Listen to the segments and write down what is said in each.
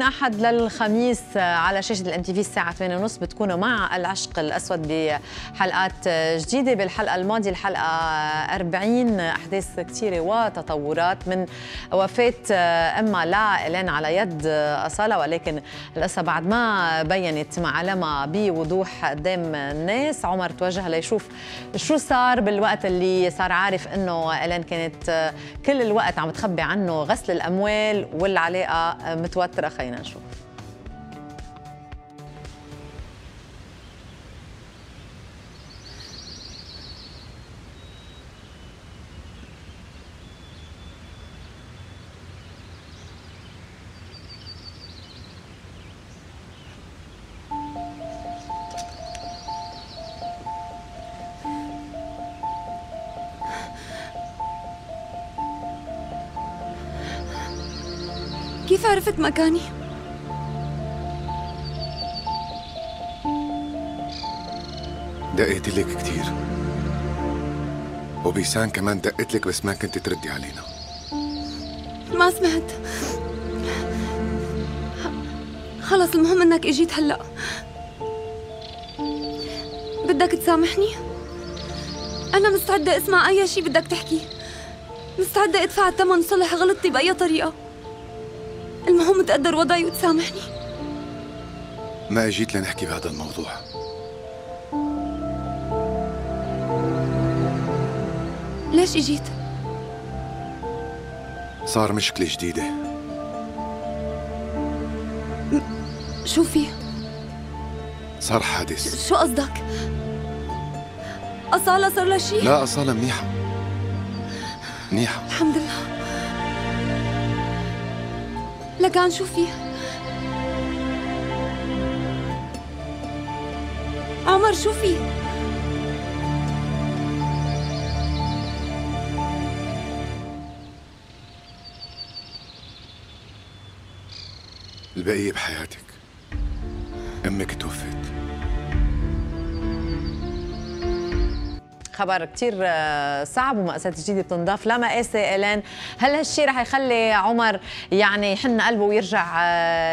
من أحد للخميس على شاشة الام تي في الساعة 8:30 بتكونوا مع العشق الأسود بحلقات جديدة بالحلقة الماضية الحلقة 40 أحداث كثيره وتطورات من وفاة امها لإلين على يد أصالة ولكن لسه بعد ما بينت معلمها بوضوح قدام الناس عمر توجه ليشوف شو صار بالوقت اللي صار عارف إنه إلين كانت كل الوقت عم تخبي عنه غسل الأموال والعلاقة متوترة خلينا نشوف كيف عرفت مكاني؟ دقيت لك كثير وبيسان كمان دقت لك بس ما كنت تردي علينا. ما سمعت. خلص المهم إنك إجيت هلأ. بدك تسامحني؟ أنا مستعدة أسمع أي شيء بدك تحكي. مستعدة أدفع الثمن صلح غلطتي بأي طريقة. المهم تقدر وضعي وتسامحني. ما إجيت لنحكي بهذا الموضوع. ليش اجيت؟ صار مشكلة جديدة شو في؟ صار حادث شو قصدك؟ أصالة صار لها شيء؟ لا أصالة منيحة منيحة الحمد لله لكان شو في؟ عمر شو في؟ البقية بحياتك أمك توفت خبر كتير صعب ومأساة جديدة بتنضاف مآسي إلين هل هالشي رح يخلي عمر يعني يحن قلبه ويرجع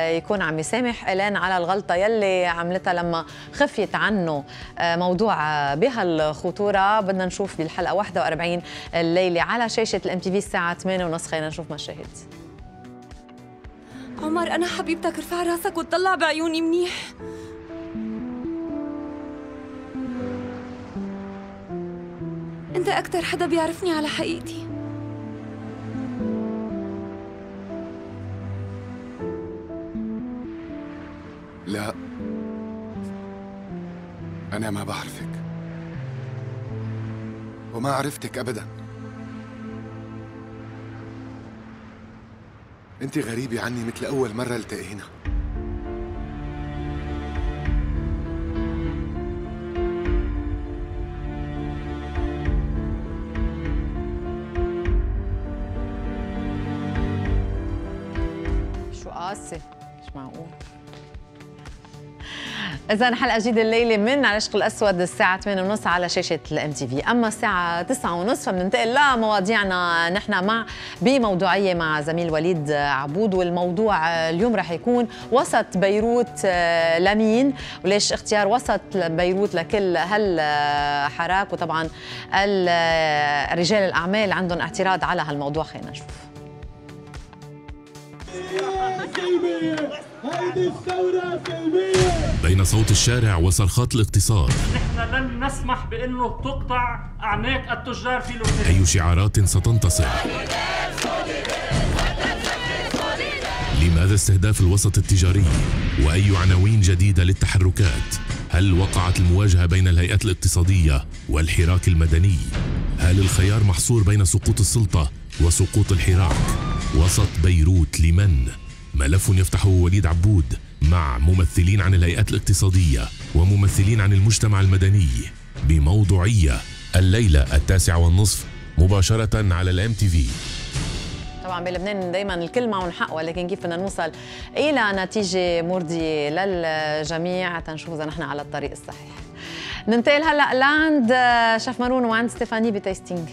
يكون عم يسامح إلين على الغلطة يلي عملتها لما خفيت عنه؟ موضوع بهالخطورة. بدنا نشوف بالحلقة 41 الليلة على شاشة الام تي في الساعة 8 ونص. خلينا نشوف مشاهد. عمر أنا حبيبتك ارفع راسك وتطلع بعيوني منيح. أنت أكتر حدا بيعرفني على حقيقتي. لا. أنا ما بعرفك. وما عرفتك أبدا. أنت غريبة عني مثل أول مرة التقينا شو قاسي؟ مش معقول. إذا حلقة جديدة الليلة من عشق الأسود الساعة 8:30 على شاشة الام تي في، أما الساعة 9:30 فبننتقل لمواضيعنا. نحن مع بموضوعية مع زميل وليد عبود والموضوع اليوم رح يكون وسط بيروت لمين؟ وليش اختيار وسط بيروت لكل هالحراك؟ وطبعا رجال الأعمال عندهم اعتراض على هالموضوع. خلينا نشوف. هيدي الثورة سلمية بين صوت الشارع وصرخات الاقتصاد نحن لن نسمح بأنه تقطع اعناق التجار في لبنان. أي شعارات ستنتصر؟ لماذا استهداف الوسط التجاري؟ وأي عناوين جديدة للتحركات؟ هل وقعت المواجهة بين الهيئات الاقتصادية والحراك المدني؟ هل الخيار محصور بين سقوط السلطة وسقوط الحراك؟ وسط بيروت لمن؟ ملف يفتحه وليد عبود مع ممثلين عن الهيئات الاقتصادية وممثلين عن المجتمع المدني بموضوعية الليلة التاسعة والنصف مباشرة على الام تي في. طبعا بلبنان دائما الكل معهم حق ولكن كيف بدنا نوصل إلى نتيجة مرضية للجميع؟ تنشوف إذا نحن على الطريق الصحيح. ننتقل هلأ لعند شيف مارون وعند ستيفاني ب tasting